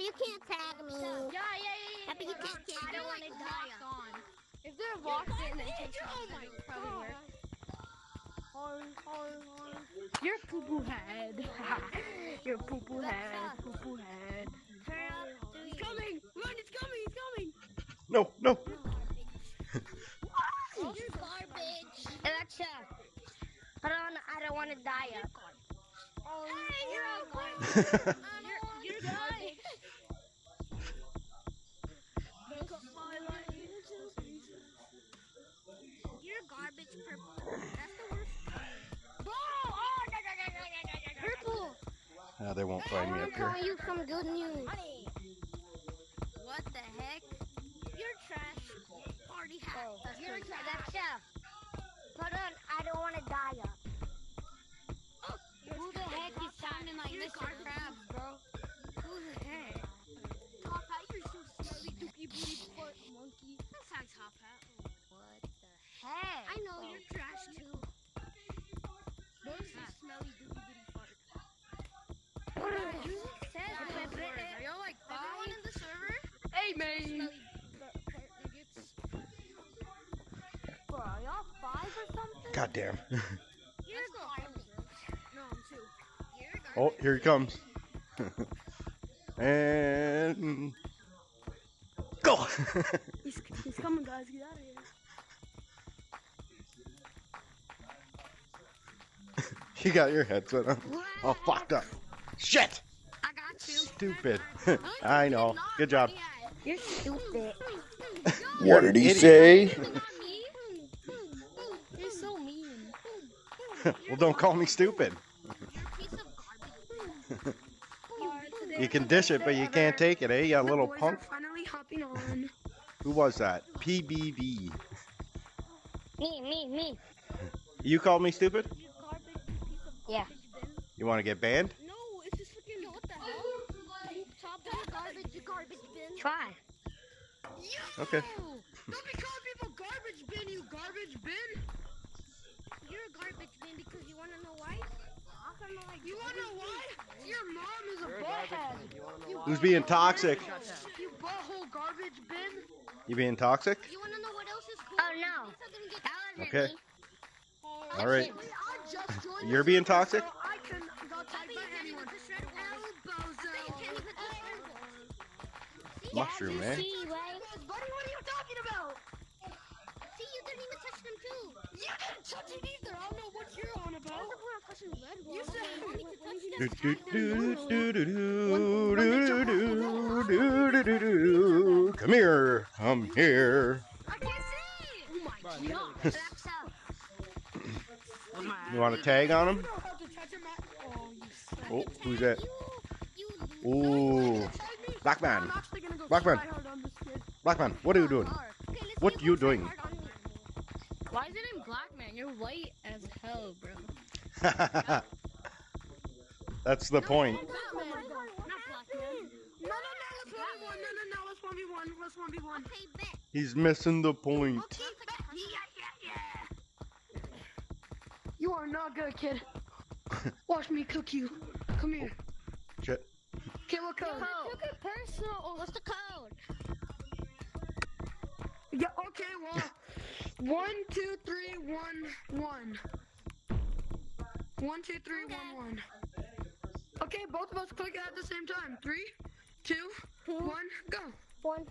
Happy, you can't tag me. Yeah, yeah, yeah, yeah. Happy, you can't tag me. I don't want to die on. If they're locked in, then it would probably work. Your poo poo head. Your poo poo head. Poo poo head. It's coming! Run! It's coming! It's coming! No, no. You're garbage. Alexa, hold on, I don't want to die yet. Hey, you're out! You're, you're garbage. They won't find me up here. you some good news. Hey. Smelly fart nuggets. Bro, are y'all five or something? God damn. You're garbage. No, I'm two. You're. Oh, here he comes. and go. He's, he's coming, guys. Get out of here. you got your headset on. Oh, fucked up. Shit. I got you. Stupid. I know. Good job. You're stupid. What did he say? You're so mean. well, don't call me stupid. You're a piece of garbage. You can dish it, but you can't take it, eh? You little punk. Finally hopping on. Who was that? PBB. Me, me, me. You called me stupid? You garbage piece of You want to get banned? No, it's just freaking. What the hell? Top you garbage, bin. Try. Okay. Don't be calling people garbage bin, you garbage bin. You're a garbage bin because you wanna know why? You wanna know why? Your mom is a butthead. Who's being toxic? You butthole garbage bin. You being toxic? You wanna know what else is cool? Oh no. That wasn't Okay. me. All right. I just joined You're this being server, toxic? mushroom, man. See, right? Buddy, what are you talking about? See, you didn't even touch them too. You didn't touch it either. I don't know what you're on about. You said. You didn't here, come here. I can't see. Oh my god. You oh, want a tag on him? Oh, oh, who's that? Ooh. Tag. Black man. I'm actually gonna go Black man. try hard on this kid. Black man, what are you doing? Okay, What see you doing? hard on me. Why is it in black, man? You're white as hell, bro. That's the point. Batman. Not black man. No, no, no. Let's one v one. No, no, no. Let's one v one. Let's one v one. Okay, bet. He's missing the point. Okay, bet. Yeah, yeah, yeah. You are not good, kid. Watch me cook you. Come here. Okay, what code? Took it personal. Oh, what's the code? Yeah, okay, well. One, two, three, one, one. One, two, three, one, one. Okay, both of us click it at the same time. Three, two, one, go. One.